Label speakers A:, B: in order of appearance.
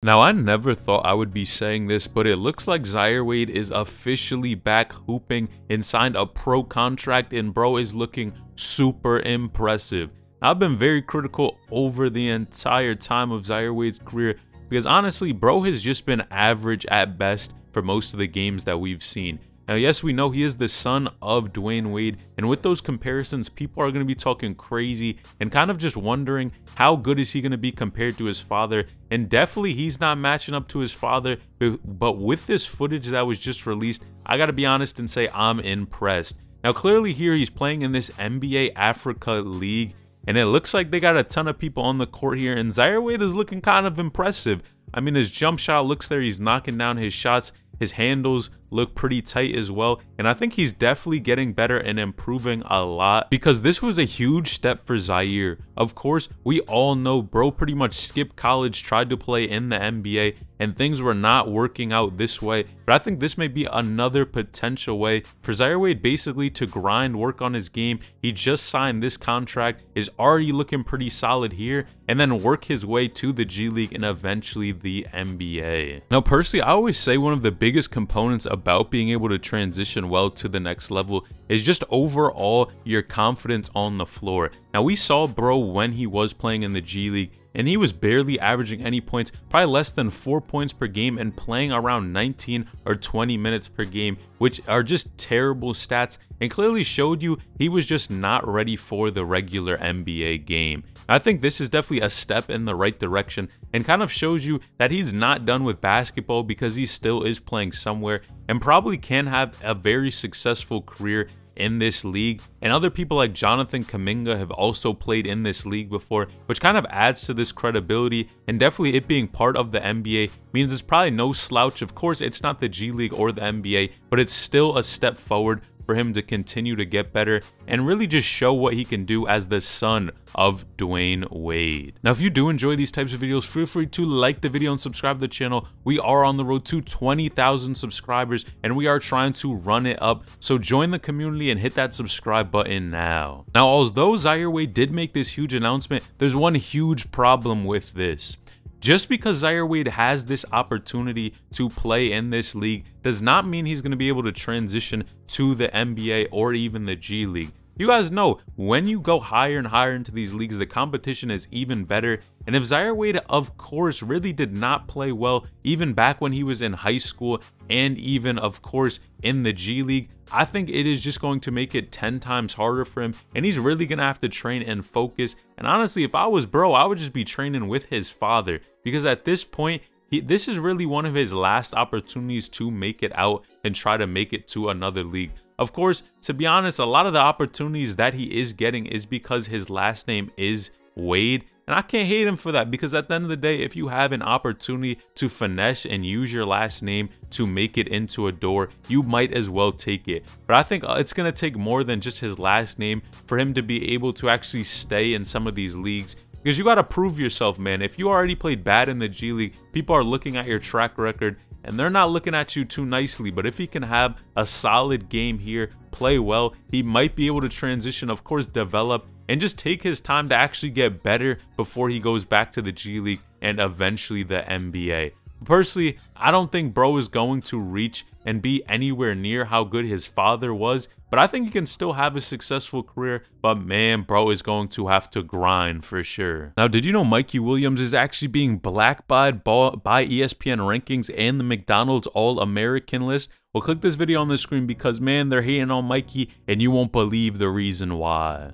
A: Now, I never thought I would be saying this, but it looks like Zaire Wade is officially back hooping and signed a pro contract, and bro is looking super impressive. I've been very critical over the entire time of Zaire Wade's career because honestly, bro has just been average at best for most of the games that we've seen. Now, yes, we know he is the son of Dwyane Wade, and with those comparisons, people are going to be talking crazy and kind of just wondering how good is he going to be compared to his father. And definitely, he's not matching up to his father, but with this footage that was just released, I got to be honest and say I'm impressed. Now, clearly here, he's playing in this NBA Africa League, and it looks like they got a ton of people on the court here, and Zaire Wade is looking kind of impressive. I mean, his jump shot looks there, he's knocking down his shots, his handles look pretty tight as well. And I think he's definitely getting better and improving a lot because this was a huge step for Zaire. Of course, we all know bro pretty much skipped college, tried to play in the NBA, and things were not working out this way. But I think this may be another potential way for Zaire Wade basically to grind, work on his game. He just signed this contract, is already looking pretty solid here, and then work his way to the G League and eventually the NBA. Now, personally, I always say one of the biggest components of about being able to transition well to the next level is just overall your confidence on the floor. Now, we saw Bro when he was playing in the G League, and he was barely averaging any points, probably less than 4 points per game, and playing around 19 or 20 minutes per game, which are just terrible stats, and clearly showed you he was just not ready for the regular NBA game. I think this is definitely a step in the right direction and kind of shows you that he's not done with basketball because he still is playing somewhere and probably can have a very successful career in this league. And other people like Jonathan Kuminga have also played in this league before, which kind of adds to this credibility. And definitely it being part of the NBA means it's probably no slouch. Of course, it's not the G League or the NBA, but it's still a step forward for him to continue to get better and really just show what he can do as the son of Dwyane Wade. Now, if you do enjoy these types of videos, feel free to like the video and subscribe to the channel. We are on the road to 20,000 subscribers and we are trying to run it up. So join the community and hit that subscribe button now. Now, although Zaire Wade did make this huge announcement, there's one huge problem with this. Just because Zaire Wade has this opportunity to play in this league does not mean he's going to be able to transition to the NBA or even the G League. You guys know when you go higher and higher into these leagues, the competition is even better. And if Zaire Wade, of course, really did not play well, even back when he was in high school and even, of course, in the G League, I think it is just going to make it 10 times harder for him. And he's really going to have to train and focus. And honestly, if I was bro, I would just be training with his father because at this point, he, this is really one of his last opportunities to make it out and try to make it to another league. Of course, to be honest, a lot of the opportunities that he is getting is because his last name is Wade. And I can't hate him for that because at the end of the day, if you have an opportunity to finesse and use your last name to make it into a door, you might as well take it. But I think uh, it's going to take more than just his last name for him to be able to actually stay in some of these leagues because you got to prove yourself, man. If you already played bad in the G League, people are looking at your track record and they're not looking at you too nicely. But if he can have a solid game here, play well, he might be able to transition, of course, develop, and just take his time to actually get better before he goes back to the G League and eventually the NBA. Personally, I don't think bro is going to reach and be anywhere near how good his father was, but I think he can still have a successful career, but man, bro is going to have to grind for sure. Now, did you know Mikey Williams is actually being blackballed by ESPN rankings and the McDonald's All-American list? Well, click this video on the screen because, man, they're hating on Mikey and you won't believe the reason why.